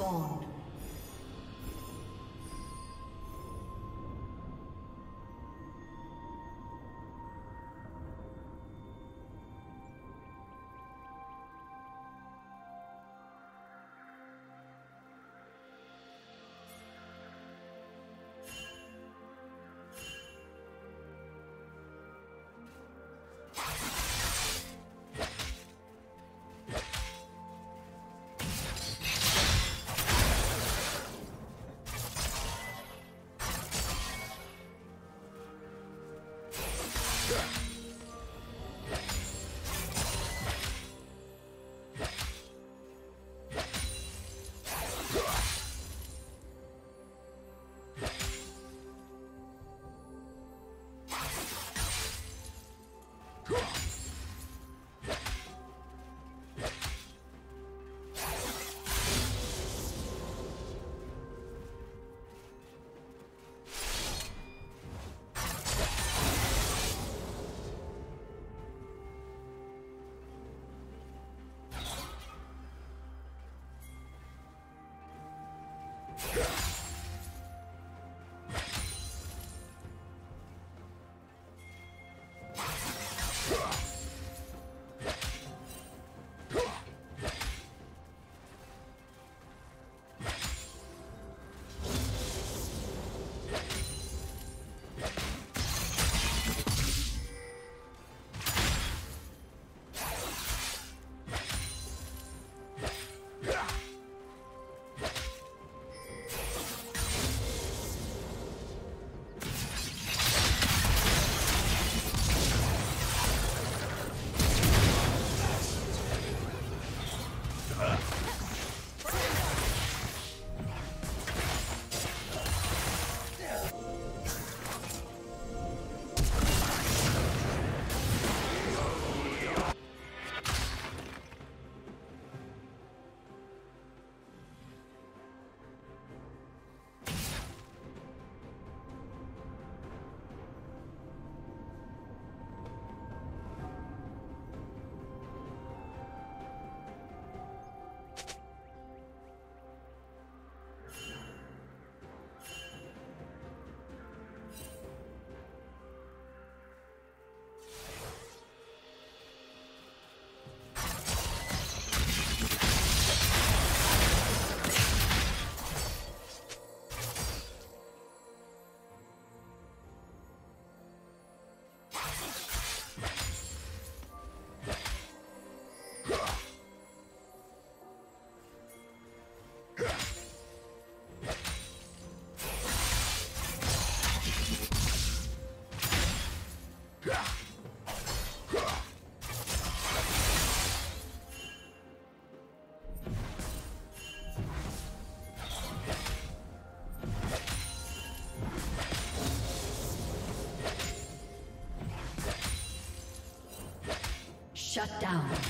spawned. Shut down.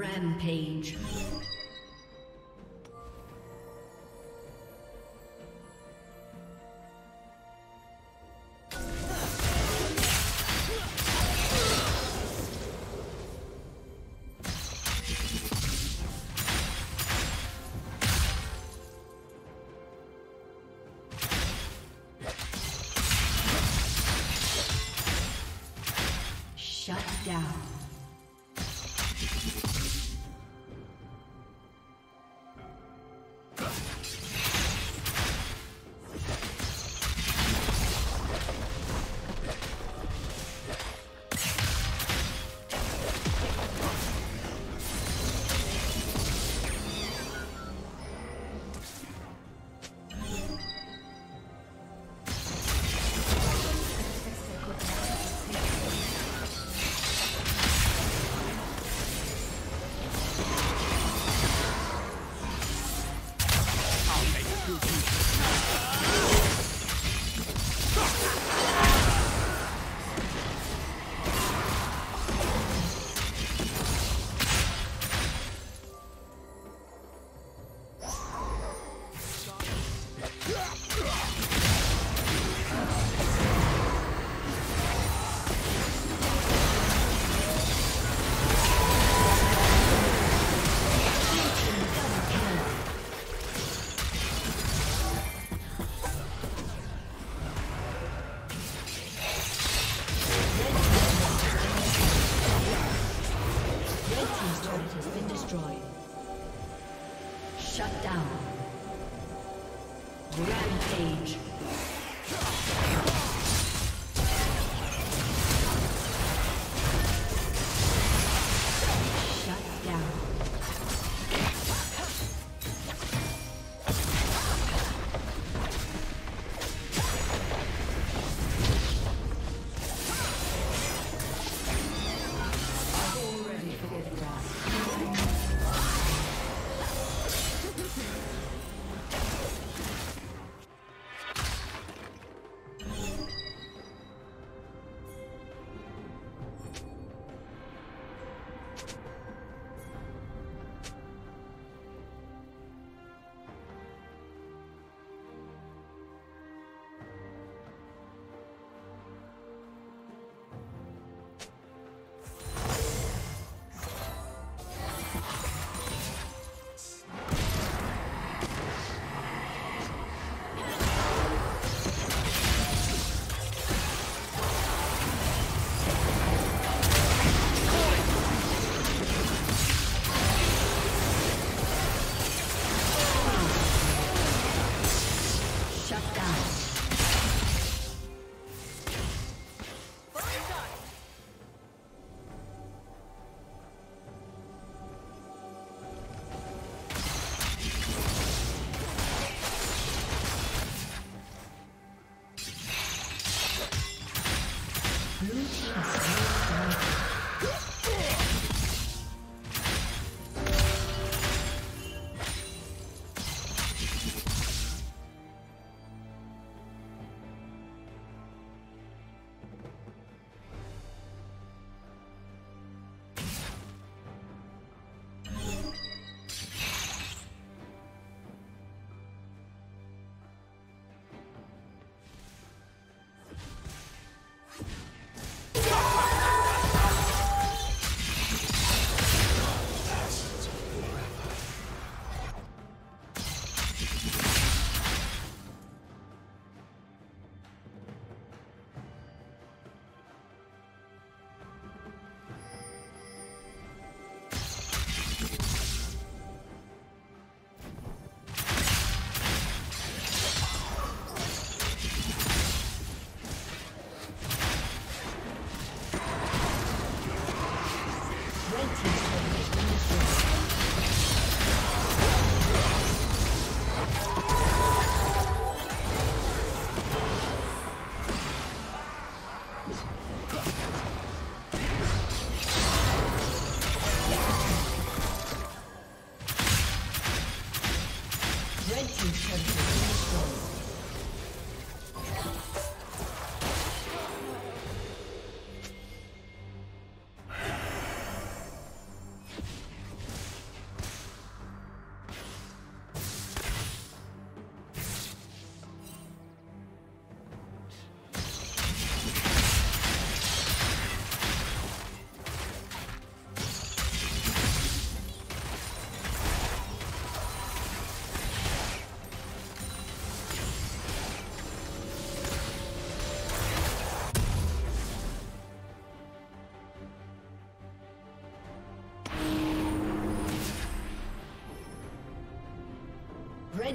Rampage. Shut down.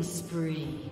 Spree.